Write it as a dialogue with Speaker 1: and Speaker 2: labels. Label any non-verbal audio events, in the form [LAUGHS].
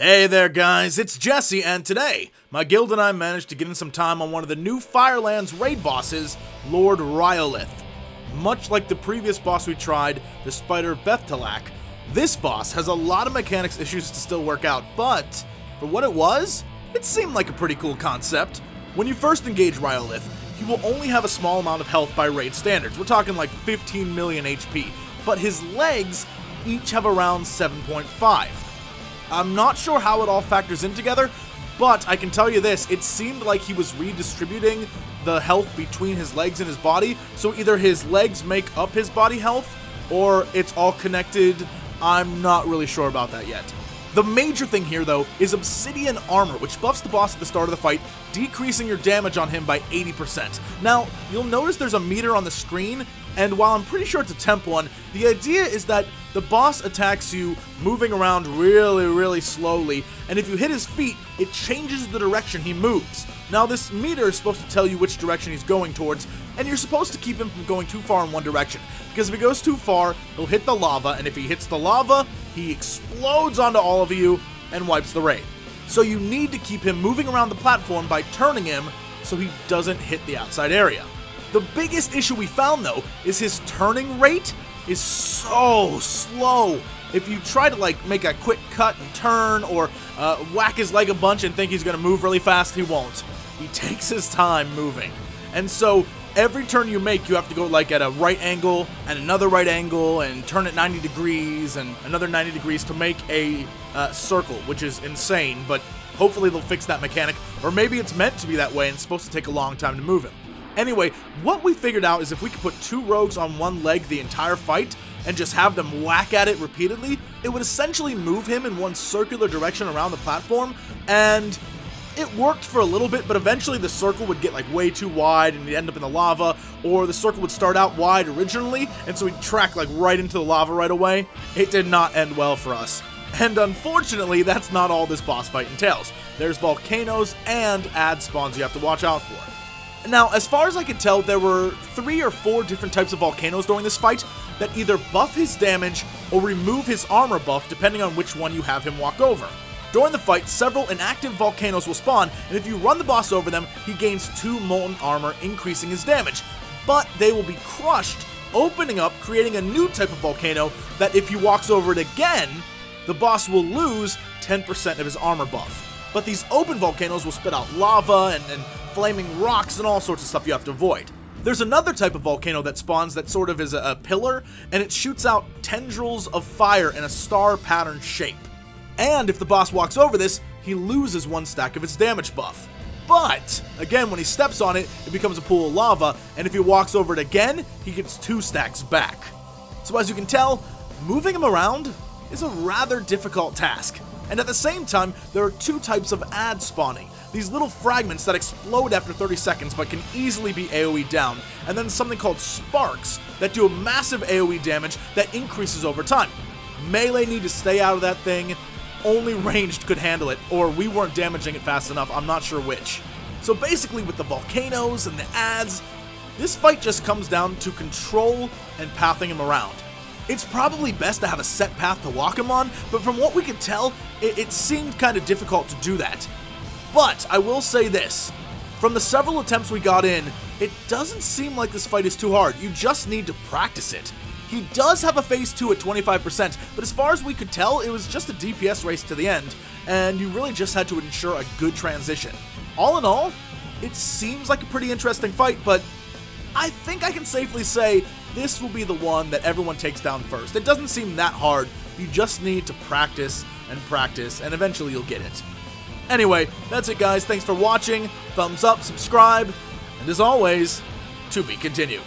Speaker 1: Hey there, guys, it's Jesse, and today, my guild and I managed to get in some time on one of the new Firelands raid bosses, Lord Rhyolith. Much like the previous boss we tried, the Spider Beth'tilac, this boss has a lot of mechanics issues to still work out, but for what it was, it seemed like a pretty cool concept. When you first engage Rhyolith, he will only have a small amount of health by raid standards. We're talking like 15 million HP, but his legs each have around 7.5. I'm not sure how it all factors in together, but I can tell you this, it seemed like he was redistributing the health between his legs and his body, so either his legs make up his body health, or it's all connected. I'm not really sure about that yet. The major thing here, though, is Obsidian Armor, which buffs the boss at the start of the fight, decreasing your damage on him by 80%. Now, you'll notice there's a meter on the screen, and while I'm pretty sure it's a temp one, the idea is that the boss attacks you moving around really, really slowly, and if you hit his feet, it changes the direction he moves. Now, this meter is supposed to tell you which direction he's going towards, and you're supposed to keep him from going too far in one direction, because if he goes too far, he'll hit the lava, and if he hits the lava, he explodes onto all of you and wipes the raid. So you need to keep him moving around the platform by turning him so he doesn't hit the outside area. The biggest issue we found though is his turning rate is so slow. If you try to like make a quick cut and turn or uh, whack his leg a bunch and think he's gonna move really fast, he won't. He [LAUGHS] takes his time moving. And so every turn you make, you have to go like at a right angle and another right angle and turn it 90 degrees and another 90 degrees to make a uh, circle, which is insane, but hopefully they'll fix that mechanic. Or maybe it's meant to be that way and it's supposed to take a long time to move him. Anyway, what we figured out is if we could put two rogues on one leg the entire fight and just have them whack at it repeatedly, it would essentially move him in one circular direction around the platform, and it worked for a little bit, but eventually the circle would get like way too wide and he'd end up in the lava, or the circle would start out wide originally, and so he'd track like right into the lava right away. It did not end well for us. And unfortunately, that's not all this boss fight entails. There's volcanoes and add spawns you have to watch out for. Now, as far as I can tell, there were three or four different types of volcanoes during this fight that either buff his damage or remove his armor buff depending on which one you have him walk over. During the fight, several inactive volcanoes will spawn, and if you run the boss over them, he gains 2 molten armor, increasing his damage. But they will be crushed, opening up, creating a new type of volcano that if he walks over it again, the boss will lose 10% of his armor buff. But these open volcanoes will spit out lava and, and flaming rocks and all sorts of stuff you have to avoid. There's another type of volcano that spawns that sort of is a, a pillar, and it shoots out tendrils of fire in a star pattern shape. And if the boss walks over this, he loses one stack of its damage buff. But, again, when he steps on it, it becomes a pool of lava, and if he walks over it again, he gets two stacks back. So as you can tell, moving him around is a rather difficult task. And at the same time, there are two types of add spawning. These little fragments that explode after 30 seconds but can easily be AoE down, and then something called sparks that do a massive AoE damage that increases over time. Melee need to stay out of that thing, only ranged could handle it, or we weren't damaging it fast enough, I'm not sure which. So basically with the volcanoes and the adds, this fight just comes down to control and pathing him around. It's probably best to have a set path to walk him on, but from what we could tell, it, it seemed kind of difficult to do that. But I will say this. From the several attempts we got in, it doesn't seem like this fight is too hard. You just need to practice it. He does have a phase 2 at 25%, but as far as we could tell, it was just a DPS race to the end, and you really just had to ensure a good transition. All in all, it seems like a pretty interesting fight, but I think I can safely say this will be the one that everyone takes down first. It doesn't seem that hard, you just need to practice and practice, and eventually you'll get it. Anyway, that's it guys, thanks for watching, thumbs up, subscribe, and as always, to be continued.